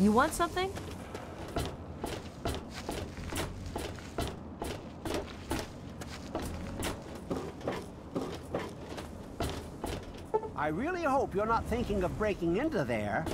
You want something? I really hope you're not thinking of breaking into there.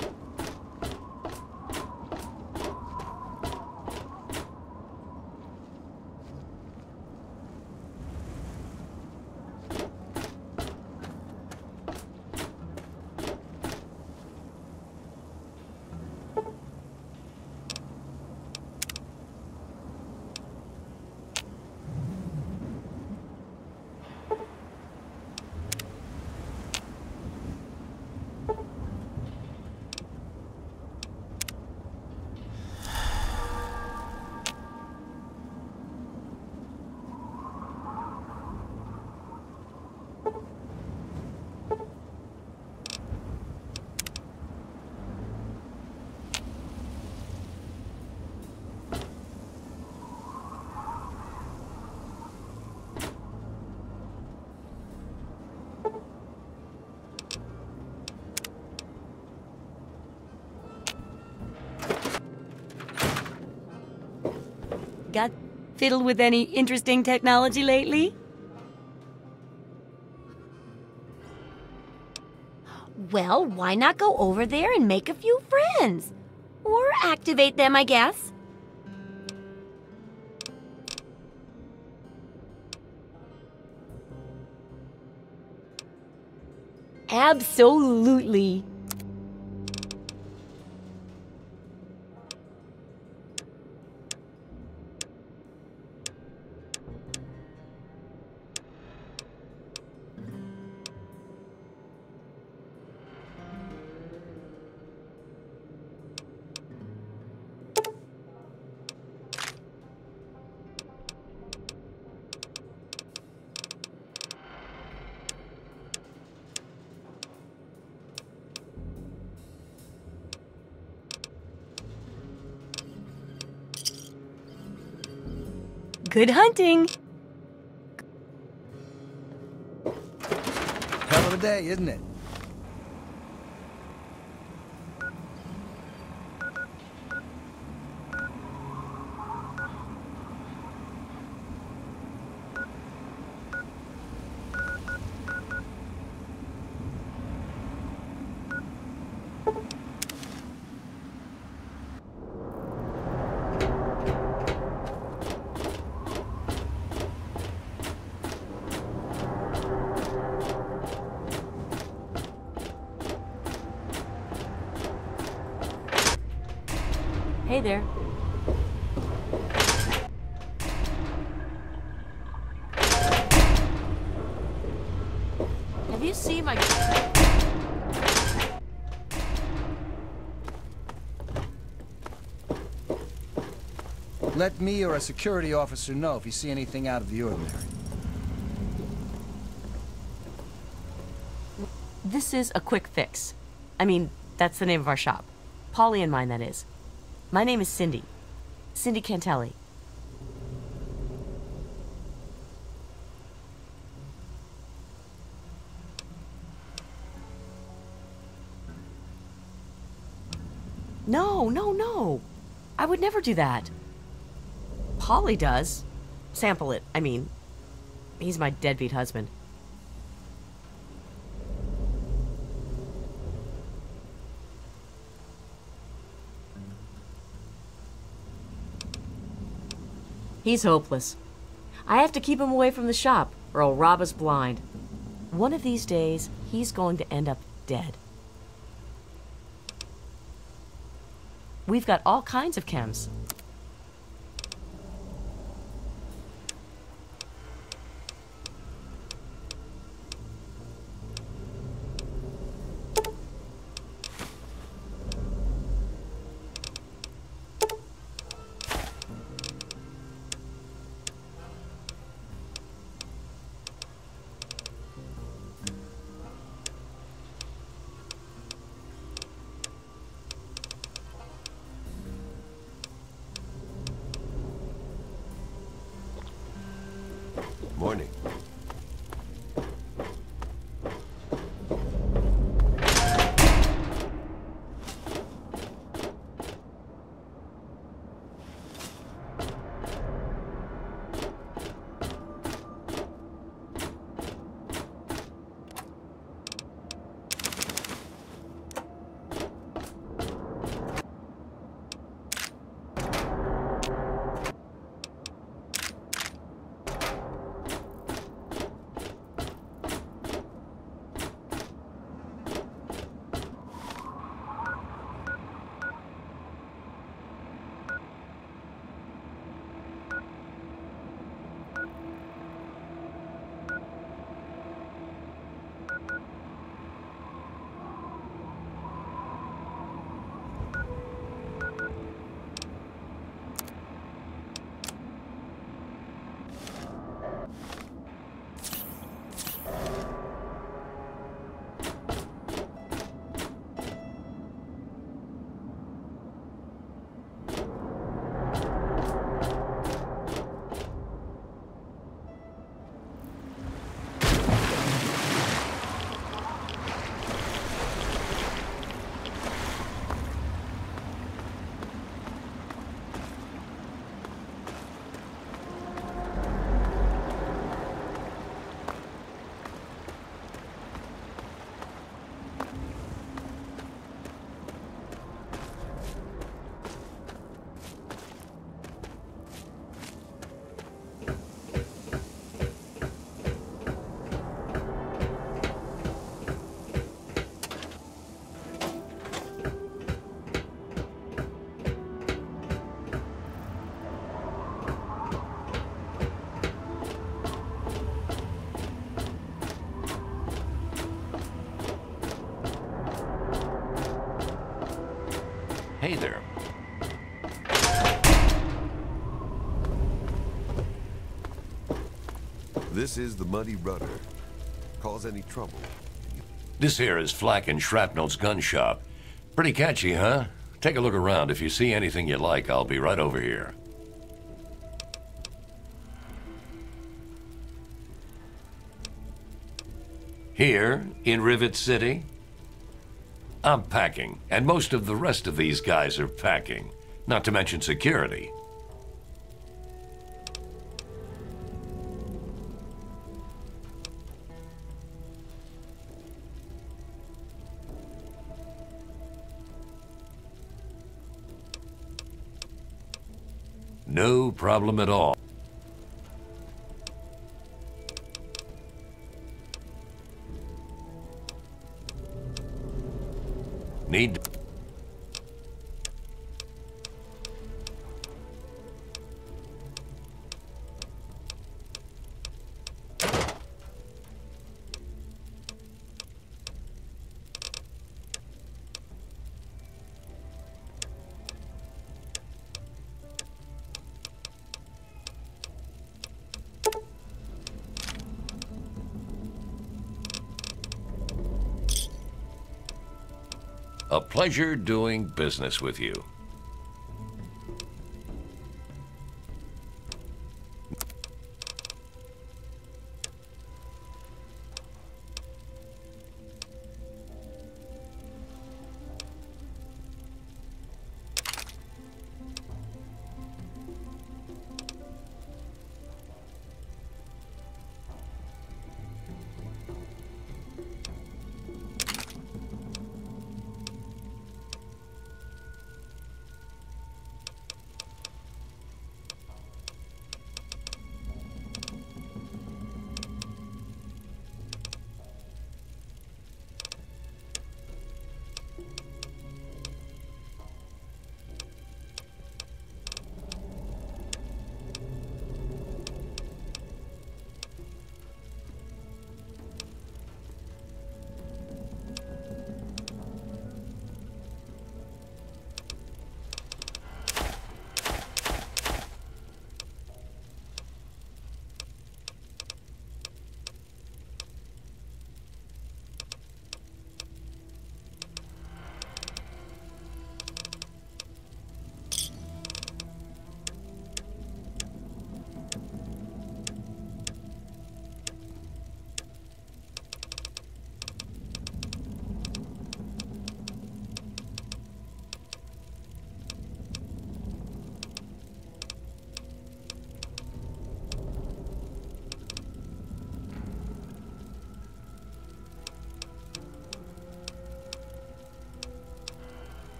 Got fiddled with any interesting technology lately? Well, why not go over there and make a few friends? Or activate them, I guess. Absolutely. Good hunting! Hell of a day, isn't it? Hey there. Have you seen my... Let me or a security officer know if you see anything out of the ordinary. This is a quick fix. I mean, that's the name of our shop. Paulie and mine, that is. My name is Cindy. Cindy Cantelli. I would never do that. Paulie does. Sample it, I mean. He's my deadbeat husband. He's hopeless. I have to keep him away from the shop, or he'll rob us blind. One of these days, he's going to end up dead. We've got all kinds of chems. This is the Muddy Rudder. Cause any trouble? This here is Flak and Shrapnel's gun shop. Pretty catchy, huh? Take a look around. If you see anything you like, I'll be right over here. Here, in Rivet City, I'm packing, and most of the rest of these guys are packing, not to mention security. No problem at all. Need pleasure doing business with you.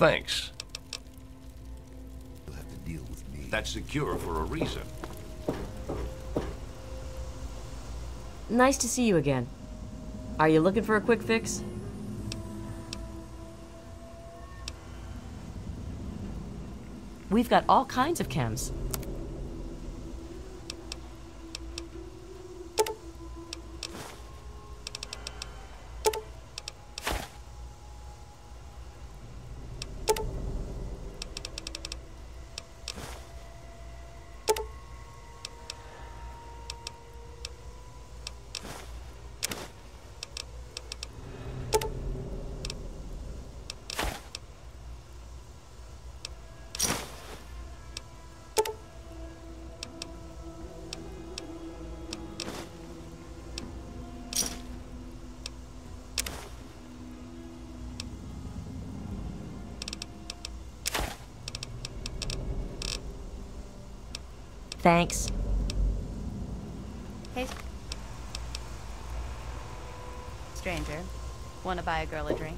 Thanks. You'll have to deal with me. That's secure for a reason. Nice to see you again. Are you looking for a quick fix? We've got all kinds of chems. Thanks. Hey. Stranger, wanna buy a girl a drink?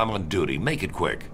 I'm on duty. Make it quick.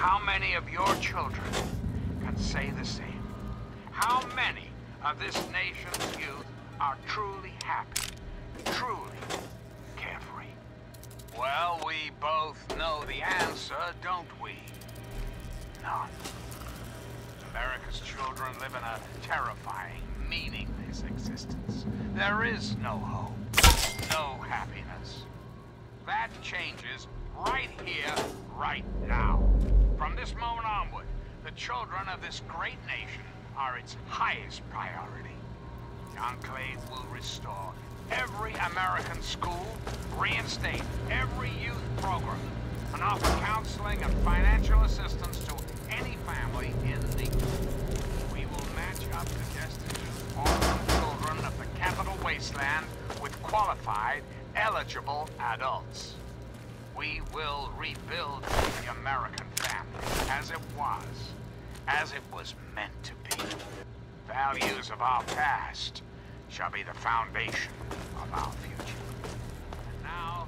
How many of your children can say the same? How many of this nation's youth are truly happy, truly carefree? Well, we both know the answer, don't we? None. America's children live in a terrifying, meaningless existence. There is no hope, no happiness. That changes right here, right now. From this moment onward, the children of this great nation are its highest priority. The Enclave will restore every American school, reinstate every youth program, and offer counseling and financial assistance to any family in need. We will match up the destiny of orphan children of the capital wasteland with qualified, eligible adults. We will rebuild the American family as it was, as it was meant to be. Values of our past shall be the foundation of our future. And now,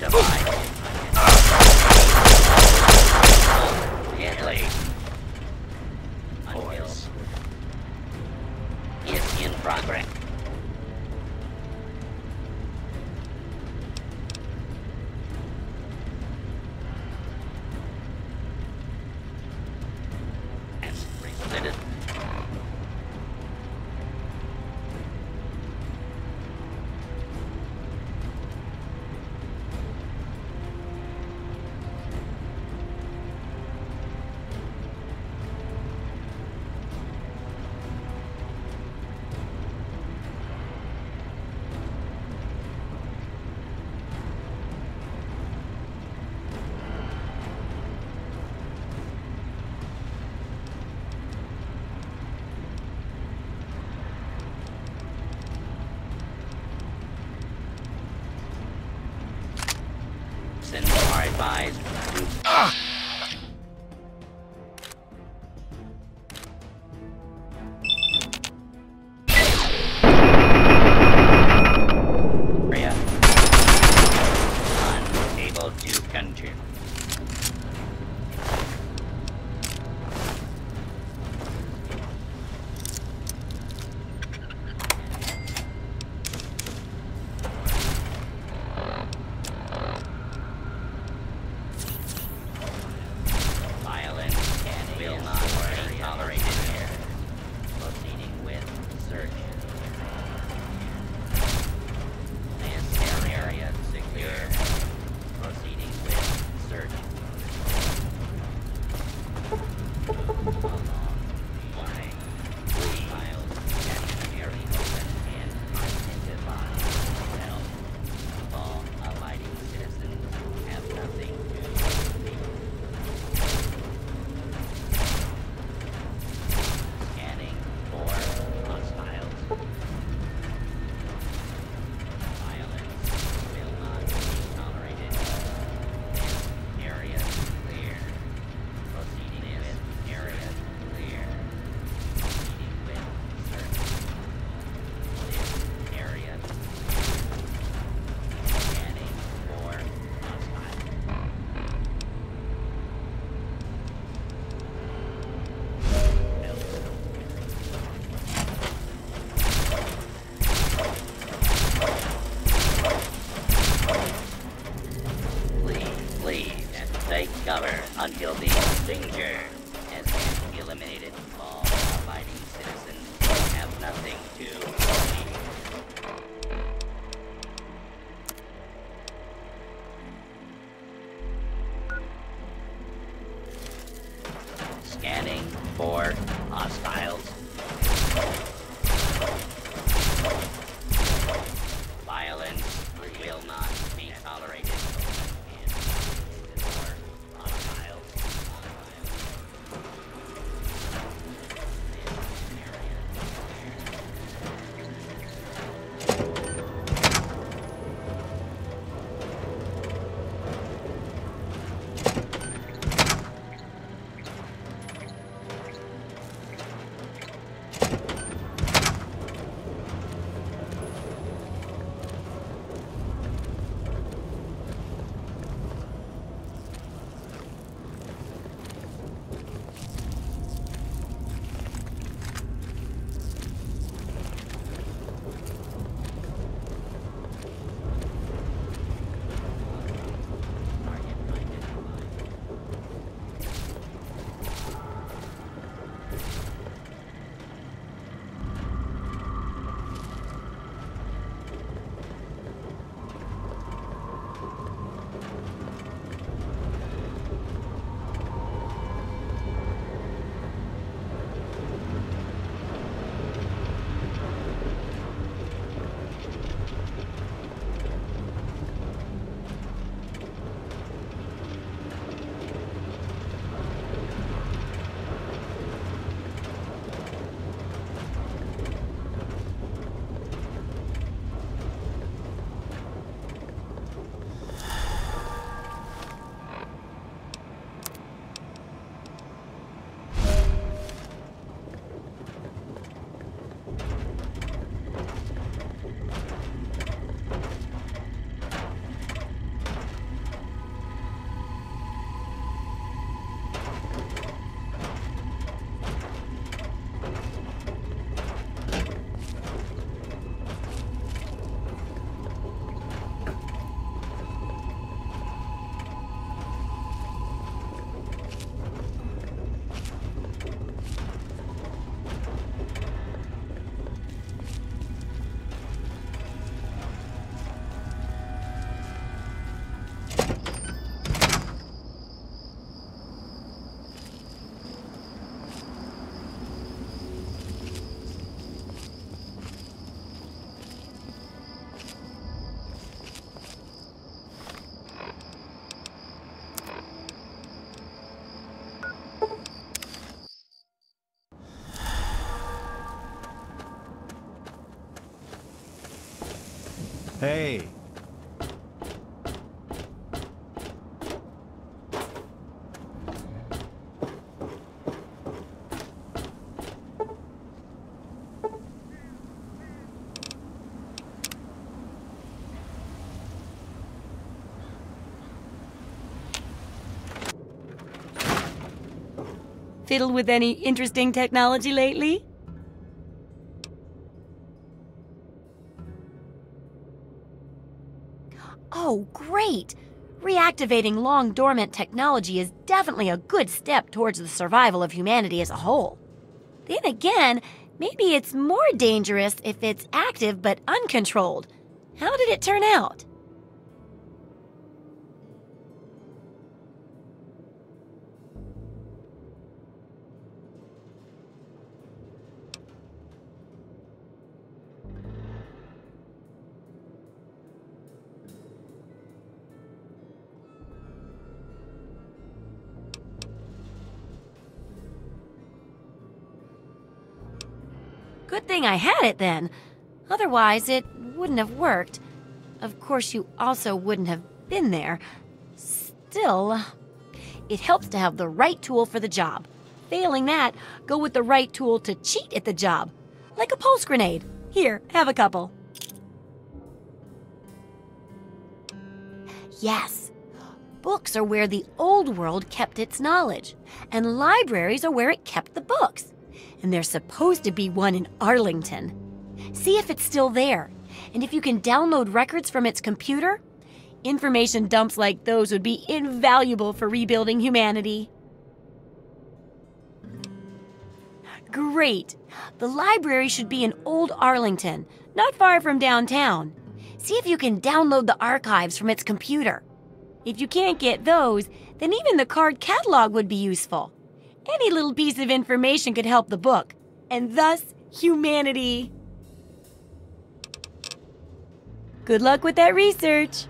Identified. Hey, Fiddled with any interesting technology lately? Reactivating long dormant technology is definitely a good step towards the survival of humanity as a whole. Then again, maybe it's more dangerous if it's active but uncontrolled. How did it turn out? Thing I had it then. Otherwise, it wouldn't have worked. Of course, you also wouldn't have been there. Still, it helps to have the right tool for the job. Failing that, go with the right tool to cheat at the job. Like a pulse grenade. Here, have a couple. Yes. Books are where the old world kept its knowledge, and libraries are where it kept the books and there's supposed to be one in Arlington. See if it's still there, and if you can download records from its computer. Information dumps like those would be invaluable for rebuilding humanity. Great! The library should be in Old Arlington, not far from downtown. See if you can download the archives from its computer. If you can't get those, then even the card catalog would be useful. Any little piece of information could help the book, and thus humanity. Good luck with that research.